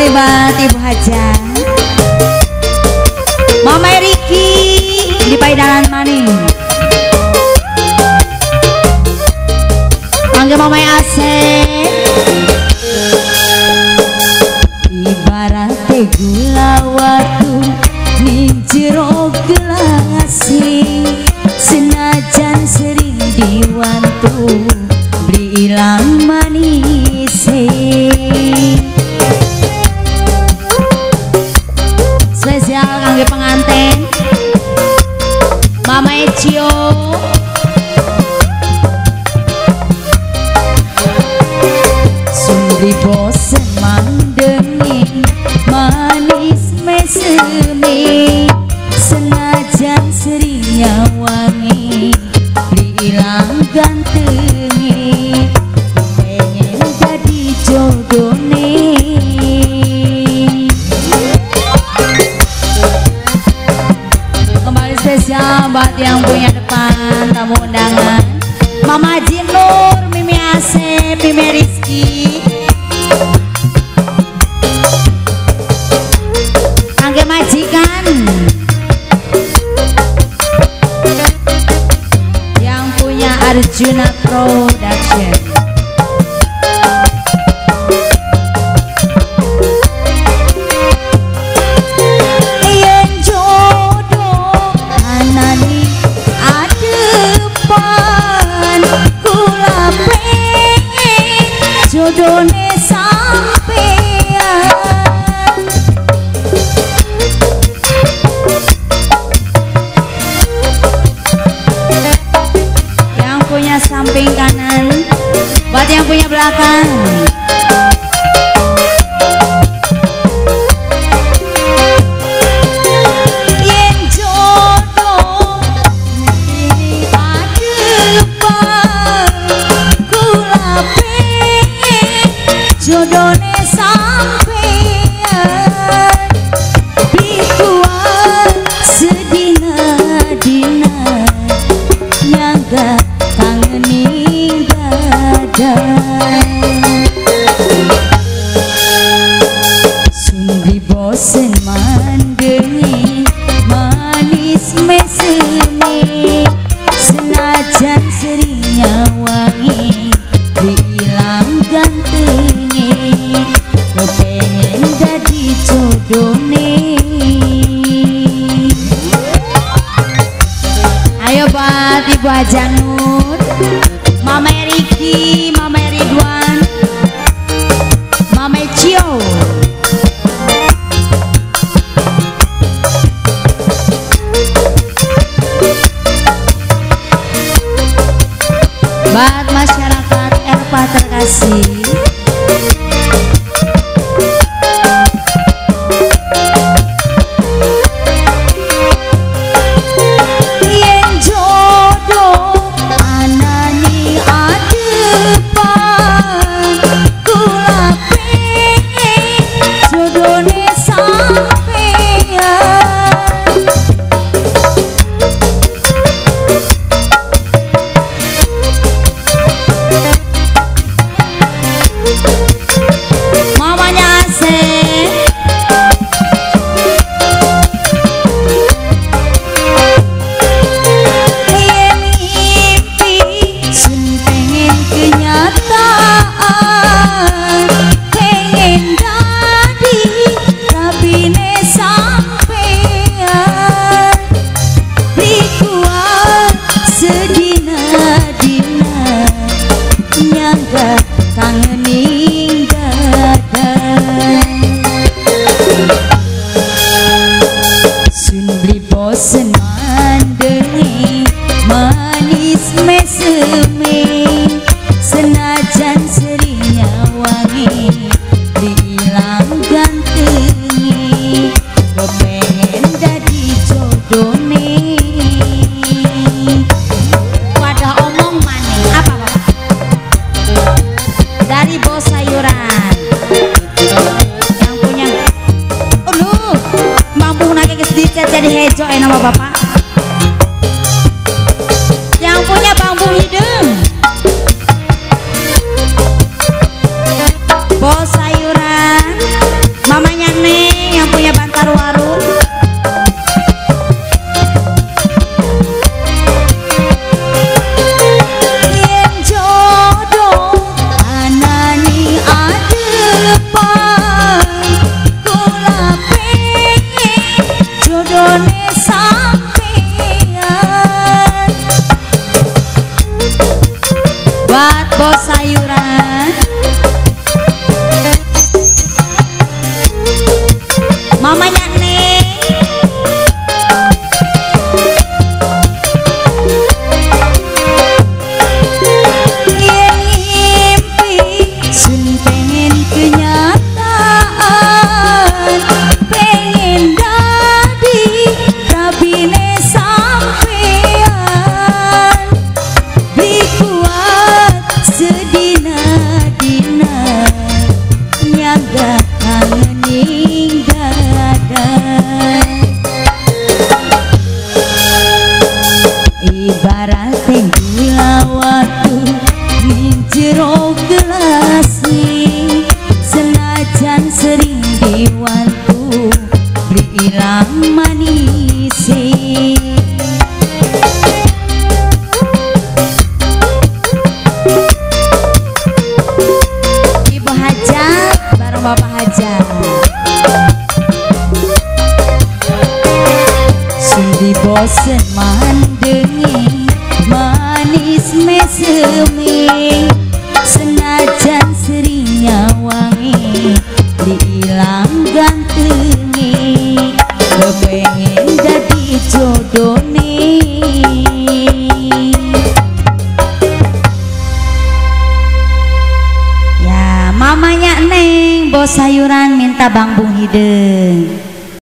buat Ibu Haja. Mama Riki di Paidalan Maning Panggil Mama Asep Mama Buat yang punya depan tamu undangan. Mama Jin Nur, Mimi Asep, Mimi Rizky. Angge majikan. Yang punya Arjuna Production jodone sampean Bikuan bosen mandengi Manis mesemi Senajan serinya wangi Buat masyarakat Eropa terkasih hejo eh nama bapak. Yang punya bambu hidung. Bos bos sayuran ibarat bosen mandengi manis mesemi. Senajan serinya wangi diilang gantengi kepengen jadi jodoh ya mamanya neng bos sayuran minta bang bung hideng